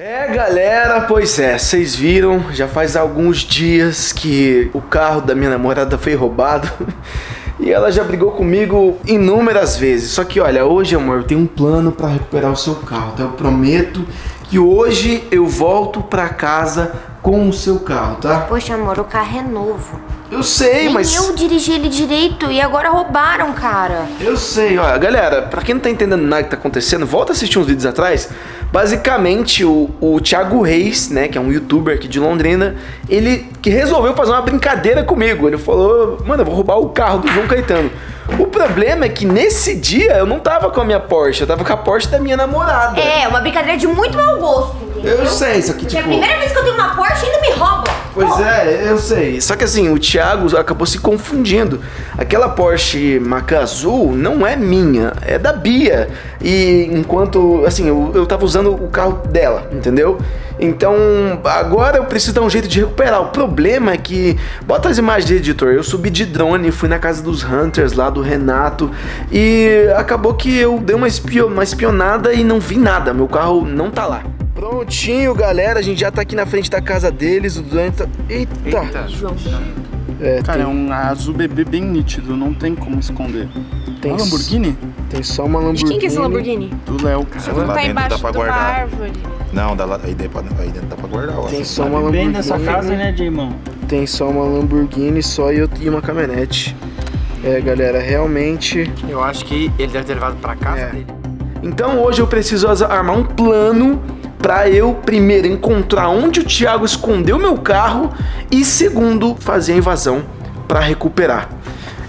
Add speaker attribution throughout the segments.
Speaker 1: É, galera, pois é, vocês viram, já faz alguns dias que o carro da minha namorada foi roubado. E ela já brigou comigo inúmeras vezes. Só que olha, hoje, amor, eu tenho um plano para recuperar o seu carro. Então eu prometo que hoje eu volto para casa com o seu carro, tá?
Speaker 2: Poxa, amor, o carro é novo.
Speaker 1: Eu sei,
Speaker 2: Nem
Speaker 1: mas
Speaker 2: eu dirigi ele direito e agora roubaram, cara.
Speaker 1: Eu sei, ó, galera, pra quem não tá entendendo nada que tá acontecendo, volta a assistir uns vídeos atrás. Basicamente, o, o Thiago Reis, né, que é um youtuber aqui de Londrina, ele que resolveu fazer uma brincadeira comigo. Ele falou, mano, eu vou roubar o carro do João Caetano. O problema é que nesse dia eu não tava com a minha Porsche, eu tava com a Porsche da minha namorada.
Speaker 2: É, uma brincadeira de muito mau gosto, entendeu?
Speaker 1: Eu sei, isso aqui
Speaker 2: Porque é a
Speaker 1: tipo.
Speaker 2: primeira vez que eu tenho uma Porsche ainda me roubam.
Speaker 1: Pois é, eu sei. Só que assim, o Thiago acabou se confundindo. Aquela Porsche Macan Azul não é minha, é da Bia. E enquanto, assim, eu, eu tava usando o carro dela, entendeu? Então, agora eu preciso dar um jeito de recuperar. O problema é que, bota as imagens de editor, eu subi de drone, fui na casa dos Hunters lá do Renato e acabou que eu dei uma, espio, uma espionada e não vi nada. Meu carro não tá lá. Prontinho, galera. A gente já tá aqui na frente da casa deles. O Dani tá. Eita!
Speaker 2: João.
Speaker 1: É,
Speaker 3: Cara,
Speaker 1: tem,
Speaker 3: é um azul bebê bem nítido, não tem como esconder.
Speaker 1: tem,
Speaker 3: Uma Lamborghini?
Speaker 1: tem só uma
Speaker 2: De
Speaker 1: Lamborghini.
Speaker 2: quem que é esse Lamborghini?
Speaker 3: Do Léo, cara.
Speaker 4: lá
Speaker 5: Tá
Speaker 4: dentro
Speaker 5: embaixo
Speaker 4: dá pra
Speaker 5: de uma
Speaker 4: guardar.
Speaker 5: árvore.
Speaker 4: Não, dá lá, aí, dentro, aí dentro dá pra guardar, ó.
Speaker 1: Tem só uma
Speaker 6: Bem
Speaker 1: Lamborghini.
Speaker 6: nessa casa, né, Dimão?
Speaker 1: Tem só uma Lamborghini só e, eu- e uma caminhonete. É, galera, realmente.
Speaker 7: Eu acho que ele deve ter levado pra casa
Speaker 1: É.
Speaker 7: dele.
Speaker 1: Então hoje eu preciso armar um plano pra eu primeiro encontrar onde o Thiago escondeu meu carro e segundo fazer a invasão pra recuperar.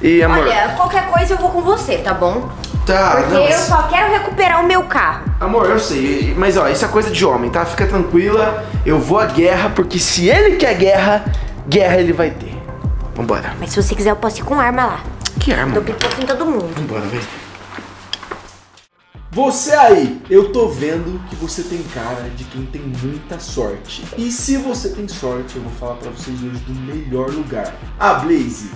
Speaker 1: E amor,
Speaker 2: Olha, qualquer coisa eu vou com você, tá bom?
Speaker 1: tá,
Speaker 2: Porque
Speaker 1: não,
Speaker 2: eu
Speaker 1: mas-
Speaker 2: só quero recuperar o meu carro.
Speaker 1: Amor, eu sei, mas ó, isso é coisa de homem, tá? Fica tranquila, eu vou à guerra, porque se ele quer guerra, guerra ele vai ter. Vambora.
Speaker 2: Mas se você quiser, eu posso ir com arma lá.
Speaker 1: Que arma?
Speaker 2: Dou pipoca em todo mundo.
Speaker 1: Vambora, vem. Você aí, eu tô vendo que você tem cara de quem tem muita sorte. E se você tem sorte, eu vou falar pra vocês hoje do melhor lugar. A Blaze.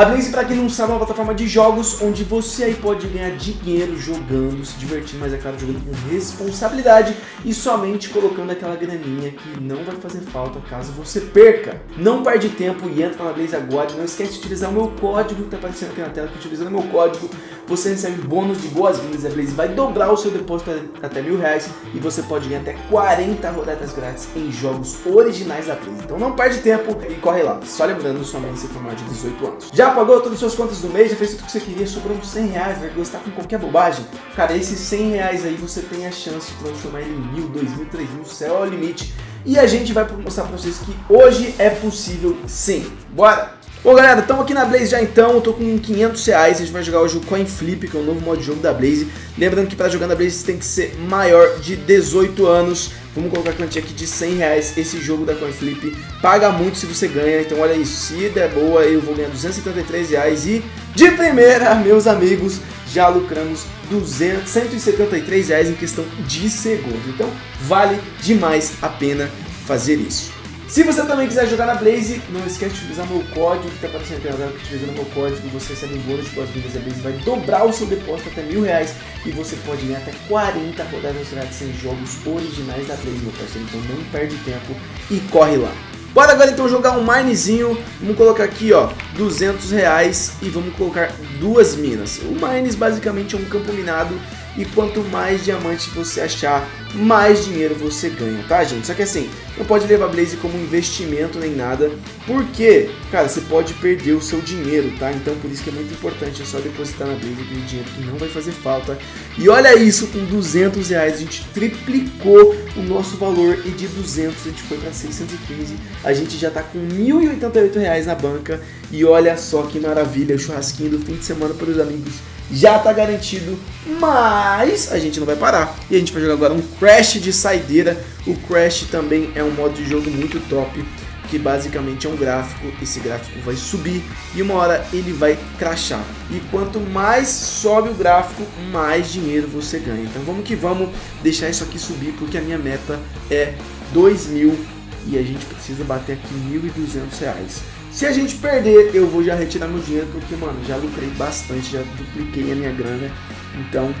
Speaker 1: A Blaze, pra quem não sabe, é uma plataforma de jogos onde você aí pode ganhar dinheiro jogando, se divertindo, mas é claro, jogando com responsabilidade e somente colocando aquela graninha que não vai fazer falta caso você perca. Não perde tempo e entra na Blaze agora. Não esquece de utilizar o meu código que tá aparecendo aqui na tela, que utilizando o meu código você recebe bônus de boas-vindas. A Blaze vai dobrar o seu depósito até mil reais e você pode ganhar até 40 rodadas grátis em jogos originais da Blaze. Então não perde tempo e corre lá. Só lembrando, somente se for maior de 18 anos. Já pagou todas as suas contas do mês? Já fez tudo o que você queria? Sobrou uns 100 reais? Vai gostar com qualquer bobagem? Cara, esses 100 reais aí você tem a chance de transformar ele em mil, dois mil, três mil, céu é o limite. E a gente vai mostrar pra vocês que hoje é possível sim. Bora! Bom galera, estamos aqui na Blaze já então, eu tô com 500 reais, a gente vai jogar hoje o Coin Flip, que é o novo modo de jogo da Blaze. Lembrando que para jogar na Blaze você tem que ser maior de 18 anos. Vamos colocar a quantia aqui de 100 reais, esse jogo da Coin Flip paga muito se você ganha, então olha isso, se der boa eu vou ganhar 273 reais e de primeira, meus amigos, já lucramos 200, 173 reais em questão de segundos. Então vale demais a pena fazer isso. Se você também quiser jogar na Blaze, não esquece de utilizar meu código que está aparecendo aqui tela, que utilizando meu código você recebe um bônus de boas-vindas. A Blaze vai dobrar o seu depósito até mil reais e você pode ganhar até 40 rodadas grátis em jogos originais da Blaze, meu parceiro. Então não perde tempo e corre lá. Bora agora então jogar um minezinho, vamos colocar aqui ó, 200 reais e vamos colocar duas minas. O mines basicamente é um campo minado e quanto mais diamante você achar, mais dinheiro você ganha, tá gente? Só que assim, não pode levar Blaze como investimento nem nada, porque, cara, você pode perder o seu dinheiro, tá? Então por isso que é muito importante, é só depositar na Blaze aquele dinheiro que não vai fazer falta. E olha isso, com 200 reais a gente triplicou o nosso valor e de 200 a gente foi para 615. A gente já tá com 1.088 reais na banca e olha só que maravilha, o churrasquinho do fim de semana para os amigos já tá garantido, mas a gente não vai parar. E a gente vai jogar agora um Crash de saideira. O Crash também é um modo de jogo muito top, que basicamente é um gráfico. Esse gráfico vai subir e uma hora ele vai crashar. E quanto mais sobe o gráfico, mais dinheiro você ganha. Então vamos que vamos deixar isso aqui subir, porque a minha meta é 2 mil e a gente precisa bater aqui 1.200 reais. Se a gente perder, eu vou já retirar meu dinheiro, porque, mano, já lucrei bastante, já dupliquei a minha grana. Então,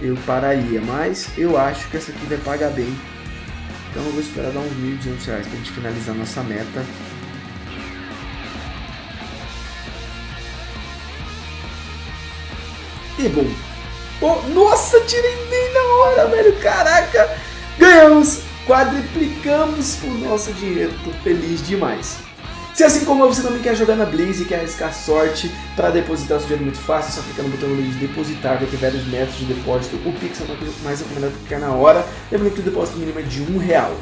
Speaker 1: eu pararia. Mas eu acho que essa aqui vai pagar bem. Então eu vou esperar dar uns 1.200 reais pra gente finalizar nossa meta. E bom. Oh, nossa, tirei bem na hora, velho. Caraca. Ganhamos. Quadriplicamos o nosso dinheiro. Tô feliz demais. Se assim como você também quer jogar na Blaze e quer arriscar sorte para depositar seu dinheiro muito fácil, é só clicar no botão de depositar, vai ter vários métodos de depósito. O Pix é uma coisa mais recomendada clicar na hora, lembrando que o depósito mínimo é de um real.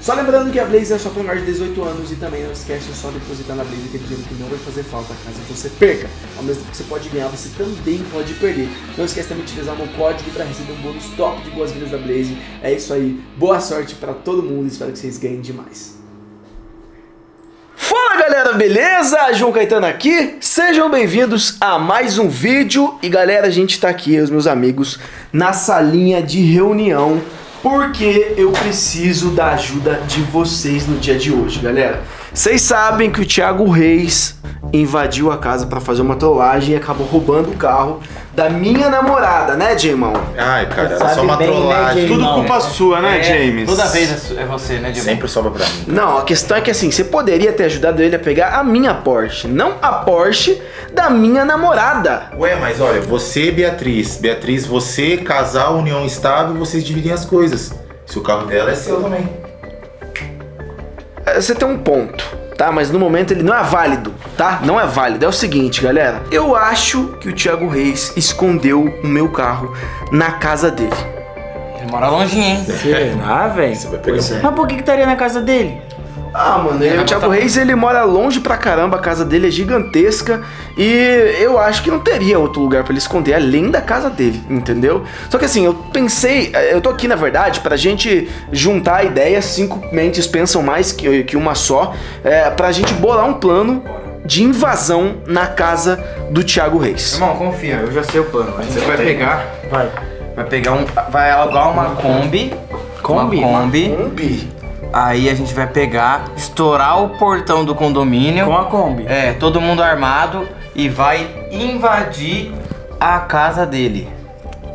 Speaker 1: Só lembrando que a Blaze é só para maior de 18 anos e também não esquece só depositar na Blaze aquele dinheiro que não vai fazer falta caso você perca. Ao mesmo tempo que você pode ganhar, você também pode perder. Não esquece também de utilizar o meu código para receber um bônus top de boas-vindas da Blaze. É isso aí, boa sorte para todo mundo, espero que vocês ganhem demais. Fala galera, beleza? João Caetano aqui, sejam bem-vindos a mais um vídeo e galera, a gente tá aqui, os meus amigos, na salinha de reunião porque eu preciso da ajuda de vocês no dia de hoje, galera. Vocês sabem que o Thiago Reis invadiu a casa para fazer uma trollagem e acabou roubando o carro da minha namorada, né, Jaimão?
Speaker 4: Ai, cara, era só uma
Speaker 5: bem, né,
Speaker 4: trollagem.
Speaker 5: Jaimão?
Speaker 3: Tudo culpa sua, né,
Speaker 7: É,
Speaker 3: James?
Speaker 7: Toda vez é você, né, Diego?
Speaker 4: Sempre sobra pra mim.
Speaker 1: Não, a questão é que assim, você poderia ter ajudado ele a pegar a minha Porsche, não a Porsche da minha namorada.
Speaker 4: Ué, mas olha, você Beatriz. Beatriz, você, casal, união estável, vocês dividem as coisas. Se o carro dela é seu também.
Speaker 1: É, Você tem um ponto, tá? Mas no momento ele não é válido, tá? Não é válido. É o seguinte, galera. Eu acho que o Thiago Reis escondeu o meu carro na casa dele.
Speaker 7: Ele mora longinho, hein?
Speaker 5: Será, velho?
Speaker 4: Você vai pegar
Speaker 1: Pois é.
Speaker 5: Mas por que que estaria na casa dele?
Speaker 1: Ah, mano, ele, o Thiago Reis ele mora longe pra caramba, a casa dele é gigantesca e eu acho que não teria outro lugar pra ele esconder além da casa dele, entendeu? Só que assim, eu pensei, eh, eu tô aqui na verdade pra gente juntar ideias, cinco mentes pensam mais que, que uma só, é, pra gente bolar um plano de invasão na casa do Thiago Reis.
Speaker 7: Irmão, confia, eu já sei o plano. A gente vai pegar,
Speaker 5: Vai.
Speaker 7: vai pegar um, vai alugar uma Kombi,
Speaker 5: Kombi?
Speaker 7: uma Kombi.
Speaker 1: Kombi.
Speaker 7: Aí a gente vai pegar, estourar o portão do condomínio.
Speaker 5: Com a Kombi.
Speaker 7: É, todo mundo armado e vai invadir a casa dele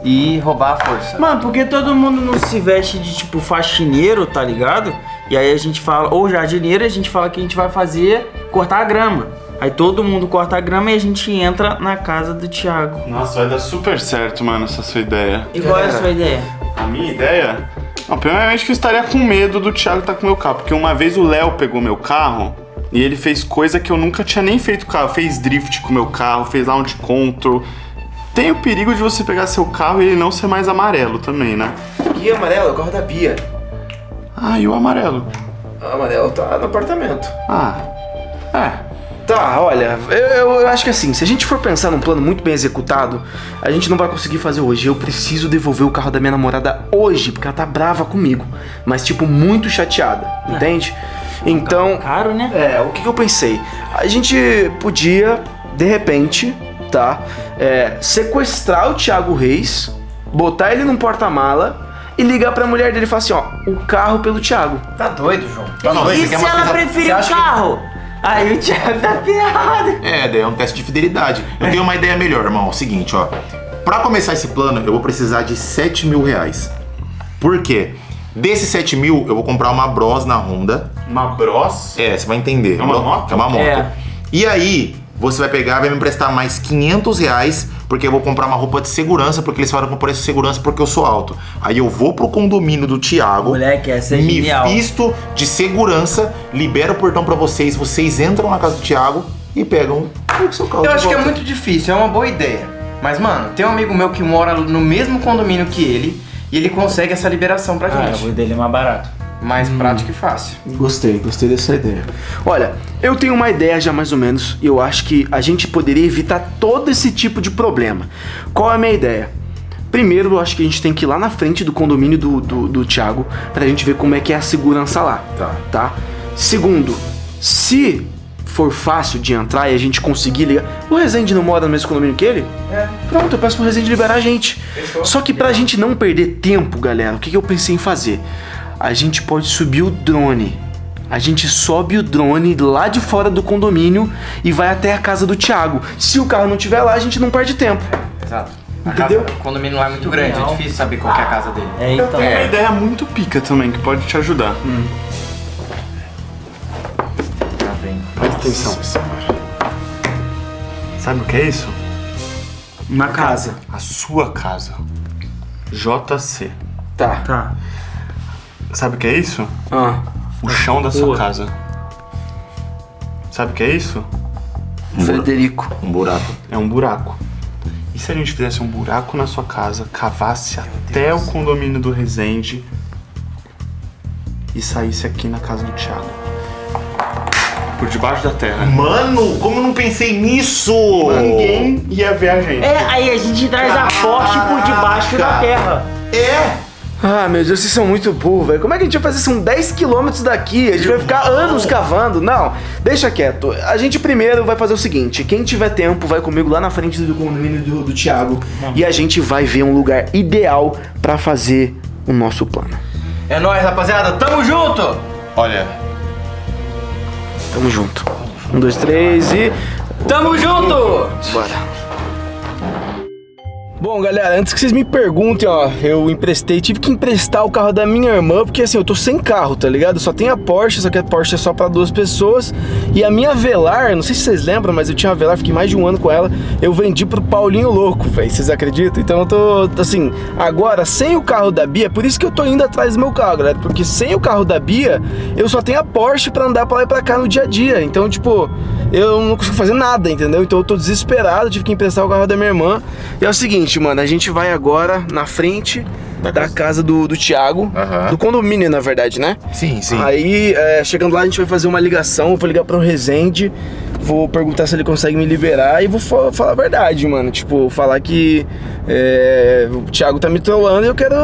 Speaker 7: e roubar a força.
Speaker 5: Mano, porque todo mundo não se veste de tipo faxineiro, tá ligado? E aí a gente fala, ou jardineiro, a gente fala que a gente vai fazer cortar a grama. Aí todo mundo corta a grama e a gente entra na casa do Thiago.
Speaker 3: Nossa, vai dar super certo, mano, essa sua ideia.
Speaker 5: E qual é a sua ideia?
Speaker 3: A minha ideia? Não, primeiramente que eu estaria com medo do Thiago estar com meu carro, porque uma vez o Léo pegou meu carro e ele fez coisa que eu nunca tinha nem feito com o carro. Fez drift com o meu carro, fez round control. Tem o perigo de você pegar seu carro e ele não ser mais amarelo também, né?
Speaker 1: Que amarelo, é o carro da Bia.
Speaker 3: Ah, e o amarelo?
Speaker 1: O amarelo tá no apartamento.
Speaker 3: Ah, é.
Speaker 1: Tá, olha, eu, eu- acho que assim, se a gente for pensar num plano muito bem executado, a gente não vai conseguir fazer hoje. Eu preciso devolver o carro da minha namorada hoje, porque ela tá brava comigo. Mas, tipo, muito chateada, entende? Então,
Speaker 5: Caro, né?
Speaker 1: é, o que, que eu pensei? A gente podia, de repente, tá? é, sequestrar o Thiago Reis, botar ele num porta-mala e ligar pra mulher dele e falar assim: ó, o carro pelo Thiago.
Speaker 7: Tá doido, João?
Speaker 4: Tá não,
Speaker 5: e
Speaker 4: você
Speaker 5: se
Speaker 4: quer uma
Speaker 5: ela preferir o
Speaker 7: acha que-
Speaker 5: carro? Aí o Thiago tá ferrado.
Speaker 4: É, daí é um teste de fidelidade. Eu tenho uma ideia melhor, irmão. É o seguinte, ó. Pra começar esse plano, eu vou precisar de 7 mil reais. Por quê? Desses 7 mil, eu vou comprar uma Bros na Honda.
Speaker 3: Uma Bros?
Speaker 4: É, você vai entender.
Speaker 3: É uma moto?
Speaker 4: É uma moto.
Speaker 5: É.
Speaker 4: E aí, você vai pegar, vai me emprestar mais 500 reais, porque eu vou comprar uma roupa de segurança, porque eles falaram que eu preço de segurança porque eu sou alto. Aí eu vou pro condomínio do Thiago,
Speaker 5: Moleque, essa é
Speaker 4: me
Speaker 5: genial.
Speaker 4: visto de segurança, libero o portão pra vocês, vocês entram na casa do Thiago e pegam o seu carro
Speaker 7: Eu acho que é
Speaker 4: volta.
Speaker 7: muito difícil, é uma boa ideia. Mas, mano, tem um amigo meu que mora no mesmo condomínio que ele e ele consegue essa liberação pra
Speaker 5: Ah, o
Speaker 7: gente.
Speaker 5: dele é mais barato.
Speaker 7: Mais prático e fácil.
Speaker 1: Gostei, gostei dessa ideia. Olha, eu tenho uma ideia já mais ou menos e eu acho que a gente poderia evitar todo esse tipo de problema. Qual é a minha ideia? Primeiro, eu acho que a gente tem que ir lá na frente do condomínio do, do, do Thiago pra gente ver como é que é a segurança lá.
Speaker 4: Tá.
Speaker 1: Tá? Segundo, se for fácil de entrar e a gente conseguir ligar. O Rezende não mora no mesmo condomínio que ele?
Speaker 7: É.
Speaker 1: Pronto, eu peço pro Rezende liberar a gente. Só que pra gente não perder tempo, galera, o que, que eu pensei em fazer? A gente pode subir o drone. A gente sobe o drone lá de fora do condomínio e vai até a casa do Thiago. Se o carro não estiver lá, a gente não perde tempo.
Speaker 7: Exato.
Speaker 1: Entendeu?
Speaker 7: O condomínio lá é muito grande, é difícil saber qual que é a casa dele.
Speaker 5: É,
Speaker 3: Eu
Speaker 5: então.
Speaker 3: tenho uma ideia muito pica também, que pode te ajudar.
Speaker 7: Tá bem.
Speaker 1: Presta atenção.
Speaker 3: Sabe o que é isso?
Speaker 5: Na casa.
Speaker 3: A sua casa. JC.
Speaker 1: Tá.
Speaker 5: Tá.
Speaker 3: Sabe o que é isso?
Speaker 1: Ah.
Speaker 3: O chão da sua
Speaker 5: Rua.
Speaker 3: casa. Sabe o que é isso?
Speaker 1: Frederico.
Speaker 4: Um buraco.
Speaker 3: É um buraco. E se a gente fizesse um buraco na sua casa, cavasse até o condomínio do Resende e saísse aqui na casa do Thiago? Por debaixo da terra.
Speaker 4: Mano, como eu não pensei nisso?
Speaker 3: Ninguém ia ver a gente.
Speaker 5: É, aí a gente traz a poste por debaixo da terra.
Speaker 4: É!
Speaker 1: Ah, meu Deus, vocês são muito burros, velho. Como é que a gente vai fazer? São 10 quilômetros daqui. A gente vai ficar anos cavando. Não, deixa quieto. A gente primeiro vai fazer o seguinte: quem tiver tempo vai comigo lá na frente do condomínio do, do Thiago e a gente vai ver um lugar ideal pra fazer o nosso plano.
Speaker 7: É nóis, rapaziada. Tamo junto!
Speaker 4: Olha,
Speaker 1: Tamo junto. Um, dois, três e.
Speaker 7: Tamo junto!
Speaker 1: Bora. Bom, galera, antes que vocês me perguntem, ó, eu emprestei, tive que emprestar o carro da minha irmã, porque assim, eu tô sem carro, tá ligado? Só tem a Porsche, só que a Porsche é só pra duas pessoas. E a minha Velar, não sei se vocês lembram, mas eu tinha uma Velar, fiquei mais de um ano com ela, eu vendi pro Paulinho Louco, velho, vocês acreditam? Então eu tô, assim, agora, sem o carro da Bia, por isso que eu tô indo atrás do meu carro, galera, porque sem o carro da Bia, eu só tenho a Porsche pra andar pra lá e pra cá no dia a dia. Então, tipo, eu não consigo fazer nada, entendeu? Então eu tô desesperado, tive que emprestar o carro da minha irmã. E é o seguinte, mano, a gente vai agora na frente da,
Speaker 4: Da
Speaker 1: casa,
Speaker 4: casa.
Speaker 1: do, do Thiago, do condomínio, na verdade, né?
Speaker 4: sim, sim.
Speaker 1: Aí, é, chegando lá, a gente vai fazer uma ligação, eu vou ligar pro Resende, vou perguntar se ele consegue me liberar e vou fa- falar a verdade, mano. Tipo, falar que é, o Thiago tá me trollando e eu quero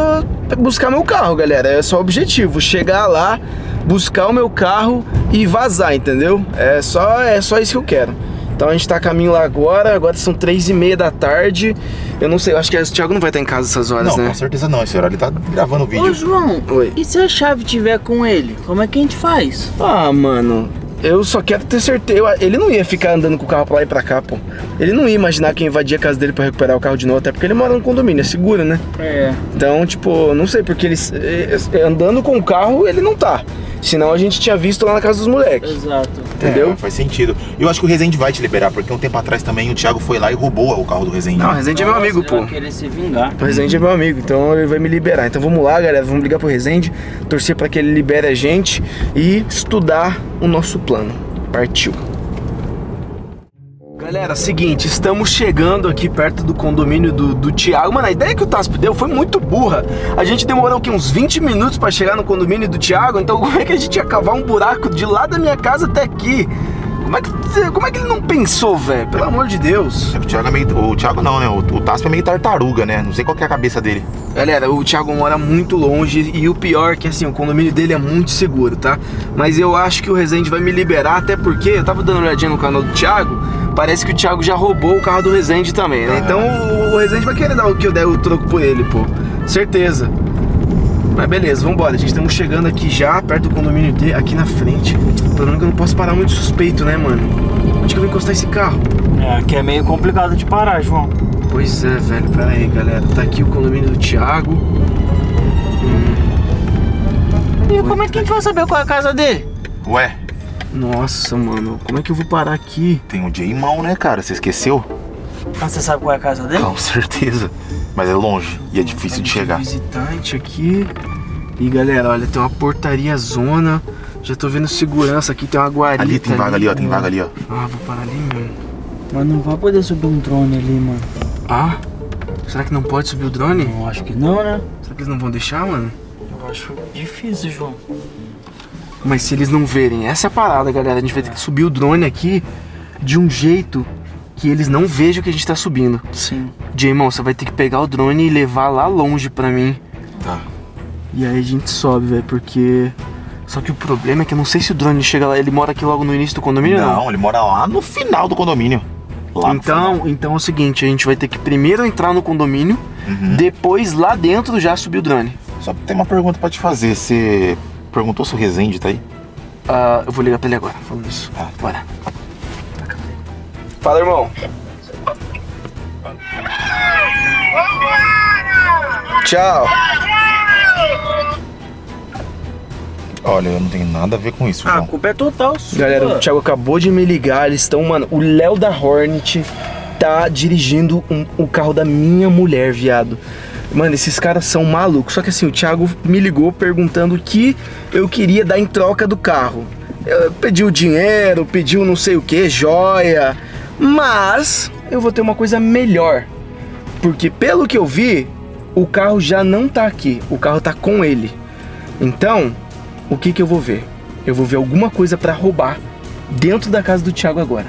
Speaker 1: buscar meu carro, galera. É só o objetivo, chegar lá, buscar o meu carro e vazar, entendeu? É só, é só isso que eu quero. Então a gente tá a caminho lá agora, agora são três e meia da tarde. Eu não sei, eu acho que o Thiago não vai estar em casa essas horas,
Speaker 4: Não,
Speaker 1: né?
Speaker 4: com certeza não. Esse horário ele tá gravando o
Speaker 5: Ô,
Speaker 4: vídeo.
Speaker 5: João,
Speaker 1: Oi.
Speaker 5: e se a chave tiver com ele? Como é que a gente faz?
Speaker 1: Ah, mano, eu só quero ter certeza. Ele não ia ficar andando com o carro pra lá e pra cá, pô. Ele não ia imaginar que eu invadia a casa dele pra recuperar o carro de novo, até porque ele mora no condomínio, é seguro, né?
Speaker 5: É.
Speaker 1: Então, tipo, não sei, porque ele eh, eh, andando com o carro, ele não tá. Senão a gente tinha visto lá na casa dos moleques.
Speaker 5: Exato.
Speaker 1: Entendeu?
Speaker 4: É, faz sentido. Eu acho que o Resende vai te liberar, porque um tempo atrás também o Thiago foi lá e roubou o carro do Resende.
Speaker 1: Não, o Resende é meu
Speaker 5: Nossa,
Speaker 1: amigo, pô.
Speaker 5: vai querer se vingar.
Speaker 1: O Resende é meu amigo, então ele vai me liberar. Então vamos lá, galera, vamos ligar pro Resende, torcer pra que ele libere a gente e estudar o nosso plano. Partiu. Galera, seguinte, estamos chegando aqui perto do condomínio do, do Thiago. Mano, a ideia que o Tasp deu foi muito burra. A gente demorou o quê? Uns 20 minutos pra chegar no condomínio do Thiago. Então, como é que a gente ia cavar um buraco de lá da minha casa até aqui? Como é que, como é que ele não pensou, velho? Pelo amor de Deus.
Speaker 4: É O Thiago é meio. O Thiago não, né? O, o é meio tartaruga, né? Não sei qual que é a cabeça dele.
Speaker 1: Galera, o Thiago mora muito longe e o pior é que assim, o condomínio dele é muito seguro, tá? Mas eu acho que o Resende vai me liberar, até porque eu tava dando uma olhadinha no canal do Thiago, parece que o Thiago já roubou o carro do Resende também, né?
Speaker 4: Ah.
Speaker 1: Então o, o Resende vai querer dar o que eu der o troco por ele, pô. Certeza. Mas beleza, vambora. A gente estamos chegando aqui já, perto do condomínio dele, aqui na frente. Pelo que eu não posso parar muito suspeito, né, mano? Onde que eu vou encostar esse carro?
Speaker 5: É, que é meio complicado de parar, João.
Speaker 1: Pois é, velho. Pera aí, galera. Tá aqui o condomínio do Thiago.
Speaker 5: E como é que a gente vai saber qual é a casa dele?
Speaker 4: Ué,
Speaker 1: Nossa, mano, como é que eu vou parar aqui?
Speaker 4: tem o J Mal, né, cara? Você esqueceu?
Speaker 5: Ah, você sabe qual é a casa dele?
Speaker 4: Com certeza. Mas é longe e é difícil de chegar.
Speaker 1: Visitante aqui. E galera, olha, tem uma portaria zona. Já tô vendo segurança aqui, tem uma guarita.
Speaker 4: Ali tem vaga ali, ó. Tem vaga ali, ó.
Speaker 1: Ah, vou parar ali mesmo.
Speaker 5: Mas não vai poder subir um drone ali, mano.
Speaker 1: Ah, será que não pode subir o drone?
Speaker 5: Eu acho que não, né?
Speaker 1: Será que eles não vão deixar, mano?
Speaker 5: Eu acho difícil, João.
Speaker 1: Mas se eles não verem, essa é a parada, galera. A gente vai ter que subir o drone aqui de um jeito que eles não vejam que a gente tá subindo.
Speaker 5: Sim.
Speaker 1: Jaymon, você vai ter que pegar o drone e levar lá longe pra mim.
Speaker 4: Tá.
Speaker 1: E aí a gente sobe, velho, porque. Só que o problema é que eu não sei se o drone chega lá. Ele mora aqui logo no início do condomínio ou não?
Speaker 4: Não, ele mora lá no final do condomínio. Lá
Speaker 1: Então, então é o seguinte, a gente vai ter que primeiro entrar no condomínio,
Speaker 4: Uhum.
Speaker 1: depois lá dentro já subir o drone.
Speaker 4: Só tem uma pergunta pra te fazer. Você perguntou se o Resende tá aí?
Speaker 1: Ah, eu vou ligar pra ele agora, falando isso.
Speaker 4: Ah, tá.
Speaker 1: Bora. Fala, irmão. Tchau.
Speaker 4: Olha, eu não tenho nada a ver com isso,
Speaker 5: Ah, a culpa é total sua.
Speaker 1: Galera, o Thiago acabou de me ligar. Eles estão, mano. O Léo da Hornet tá dirigindo um- o carro da minha mulher, viado. Mano, esses caras são malucos. Só que assim, o Thiago me ligou perguntando o que eu queria dar em troca do carro. Eu pediu dinheiro, pediu não sei o que, joia. Mas eu vou ter uma coisa melhor. Porque pelo que eu vi, o carro já não tá aqui. O carro tá com ele. Então, o que que eu vou ver? Eu vou ver alguma coisa pra roubar dentro da casa do Thiago agora.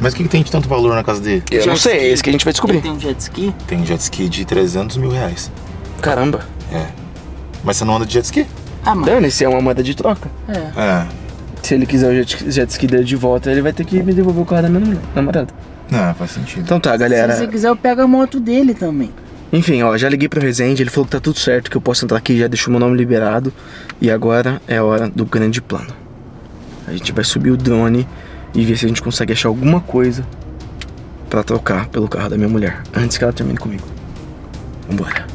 Speaker 4: Mas o que, que tem de tanto valor na casa dele?
Speaker 1: Eu não
Speaker 5: Jet
Speaker 1: sei,
Speaker 5: ski.
Speaker 1: é isso que a gente vai
Speaker 5: Ele
Speaker 1: descobrir.
Speaker 5: tem um jet ski?
Speaker 4: Tem jet ski de 300 mil reais.
Speaker 1: Caramba.
Speaker 4: Mas você não anda de jet ski?
Speaker 5: Ah, mano.
Speaker 1: Dane-se, é uma moeda de troca.
Speaker 4: É.
Speaker 1: Se ele quiser o jet, jet ski dele de volta, ele vai ter que me devolver o carro da minha namorada-.
Speaker 4: Não, faz sentido.
Speaker 1: Então tá,
Speaker 5: Se
Speaker 1: galera.
Speaker 5: você quiser, eu pego a moto dele também.
Speaker 1: Enfim, ó, já liguei pro Resende, ele falou que tá tudo certo, que eu posso entrar aqui, já deixou meu nome liberado. E agora é a hora do grande plano. A gente vai subir o drone e ver se a gente consegue achar alguma coisa pra trocar pelo carro da minha mulher, antes que ela termine comigo. Vambora.